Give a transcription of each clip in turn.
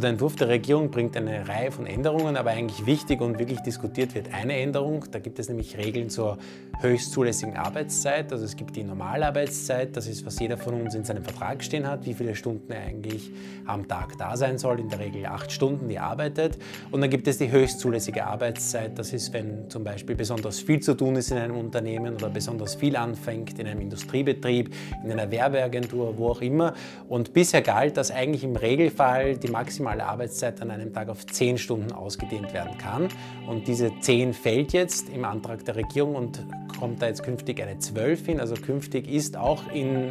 der Entwurf der Regierung bringt eine Reihe von Änderungen, aber eigentlich wichtig und wirklich diskutiert wird eine Änderung. Da gibt es nämlich Regeln zur höchst zulässigen Arbeitszeit. Also es gibt die Normalarbeitszeit, das ist, was jeder von uns in seinem Vertrag stehen hat, wie viele Stunden er eigentlich am Tag da sein soll, in der Regel acht Stunden, die arbeitet. Und dann gibt es die höchst zulässige Arbeitszeit, das ist, wenn zum Beispiel besonders viel zu tun ist in einem Unternehmen oder besonders viel anfängt in einem Industriebetrieb, in einer Werbeagentur, wo auch immer. Und bisher galt, dass eigentlich im Regelfall die maximale Arbeitszeit an einem Tag auf zehn Stunden ausgedehnt werden kann. Und diese zehn fällt jetzt im Antrag der Regierung und kommt da jetzt künftig eine 12 hin. Also künftig ist auch im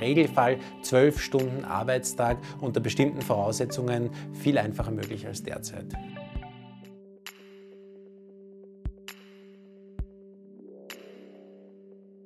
Regelfall 12 Stunden Arbeitstag unter bestimmten Voraussetzungen viel einfacher möglich als derzeit.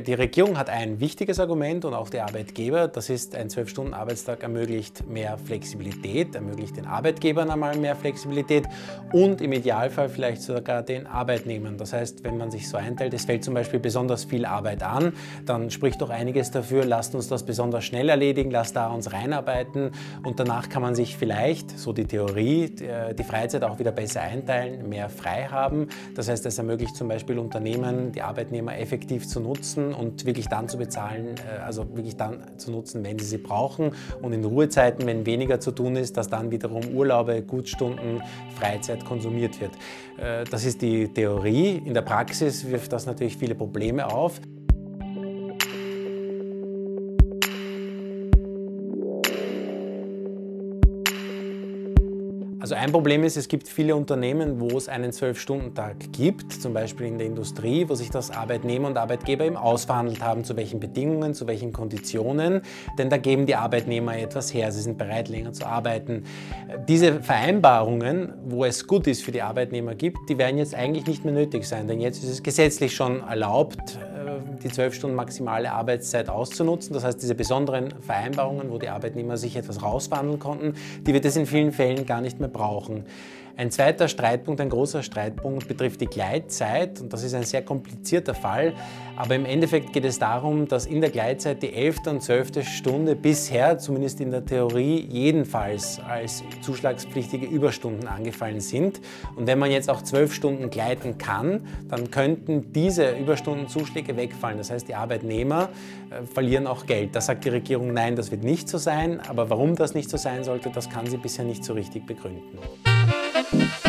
Die Regierung hat ein wichtiges Argument und auch die Arbeitgeber. Das ist, ein 12-Stunden-Arbeitstag ermöglicht mehr Flexibilität, ermöglicht den Arbeitgebern einmal mehr Flexibilität und im Idealfall vielleicht sogar den Arbeitnehmern. Das heißt, wenn man sich so einteilt, es fällt zum Beispiel besonders viel Arbeit an, dann spricht doch einiges dafür, lasst uns das besonders schnell erledigen, lasst da uns reinarbeiten und danach kann man sich vielleicht, so die Theorie, die Freizeit auch wieder besser einteilen, mehr frei haben. Das heißt, es ermöglicht zum Beispiel Unternehmen, die Arbeitnehmer effektiv zu nutzen und wirklich dann zu bezahlen, äh, also wirklich dann zu nutzen, wenn sie sie brauchen und in Ruhezeiten, wenn weniger zu tun ist, dass dann wiederum Urlaube, Gutstunden, Freizeit konsumiert wird. Äh, das ist die Theorie. In der Praxis wirft das natürlich viele Probleme auf. Also ein Problem ist, es gibt viele Unternehmen, wo es einen Zwölf-Stunden-Tag gibt, zum Beispiel in der Industrie, wo sich das Arbeitnehmer und Arbeitgeber eben ausverhandelt haben, zu welchen Bedingungen, zu welchen Konditionen, denn da geben die Arbeitnehmer etwas her, sie sind bereit, länger zu arbeiten. Diese Vereinbarungen, wo es gut ist für die Arbeitnehmer gibt, die werden jetzt eigentlich nicht mehr nötig sein, denn jetzt ist es gesetzlich schon erlaubt, die zwölf Stunden maximale Arbeitszeit auszunutzen. Das heißt, diese besonderen Vereinbarungen, wo die Arbeitnehmer sich etwas rausverhandeln konnten, die wird es in vielen Fällen gar nicht mehr brauchen. Ein zweiter Streitpunkt, ein großer Streitpunkt betrifft die Gleitzeit und das ist ein sehr komplizierter Fall, aber im Endeffekt geht es darum, dass in der Gleitzeit die 11. und 12. Stunde bisher, zumindest in der Theorie, jedenfalls als zuschlagspflichtige Überstunden angefallen sind und wenn man jetzt auch 12 Stunden gleiten kann, dann könnten diese Überstundenzuschläge wegfallen. Das heißt, die Arbeitnehmer äh, verlieren auch Geld. Da sagt die Regierung, nein, das wird nicht so sein, aber warum das nicht so sein sollte, das kann sie bisher nicht so richtig begründen. thank you